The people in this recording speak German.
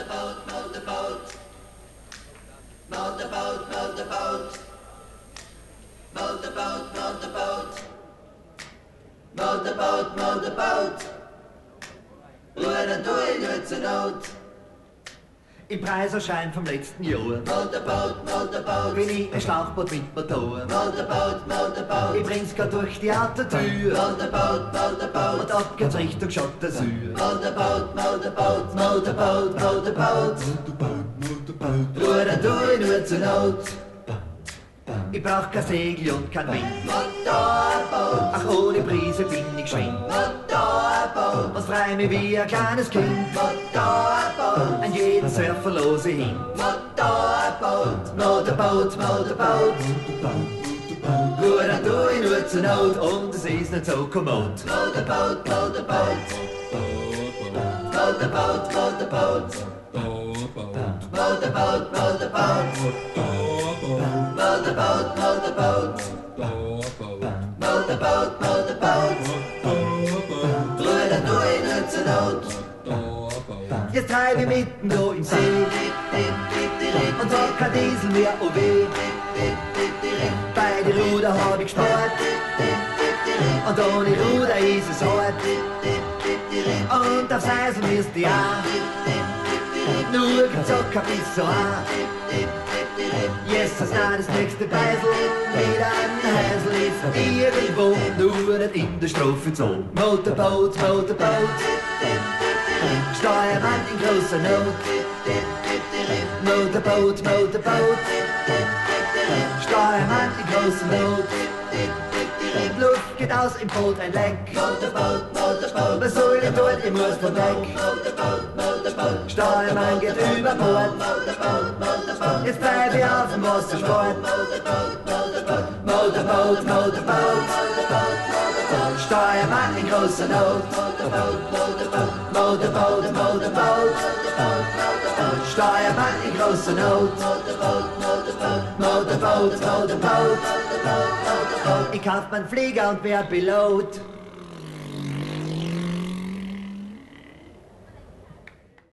the boat, mold the boat. Mold the boat, mold the boat. Mold the boat, mold the boat. Mold the boat, mold the boat. We're gonna do it, it's an out. Im Preiserschein vom letzten Jahr Motorboot, Motorboot. bin ich ein Schlauchboot mit Motor. Motorboot, Motorboot. Ich bring's grad durch die Autotür Motorboot, Motorboot. und ab geht's Richtung Schottersür. Motorboot, Motorboot, Motorboot, Motorboot. Ruder du in nur zur Not. Ich brauch kein Segel und kein Wind. Motorboot, Frei mich wie ein kleines Kind. Motorboot. An jeden Surfer lose hin. Motorboot, Motorboot, Motorboot. Ruder du in nur zur Not und es ist nicht so kommod. Motorboot, Motorboot. Motorboot, Motorboot. Motorboot, Motorboot. Motorboot, Motorboot. Motorboot, Motorboot. Zur Not. Jetzt treibe ich mitten da im See und sag kein Diesel mehr, oh weh. Bei die Ruder hab ich gespart und ohne Ruder ist es hart. Und auf Seisel müsst ihr auch nur Zocker bis so an. Jesus, na das nächste Beisel mit Häsel ist irgendwo, nur in der Strophe so. Motorboot, Motorboot. Steuermann in großer Not. Motorboot, Motorboot. Steuermann in großer Not. Luft geht aus im Boot ein Leck. Motorboot, Motorboot. Was soll ich tun? Ich muss von weg. Steuermann geht über Bord. Jetzt bleib ich auf dem Wassersport. Motorboot. Motorboot, Motorboot. Steuermann in großer Not. Motorboot, Motorboot. Steuermann in großer Not. Motorboot, Motorboot. Ich kauf mein Flieger und wer Pilot.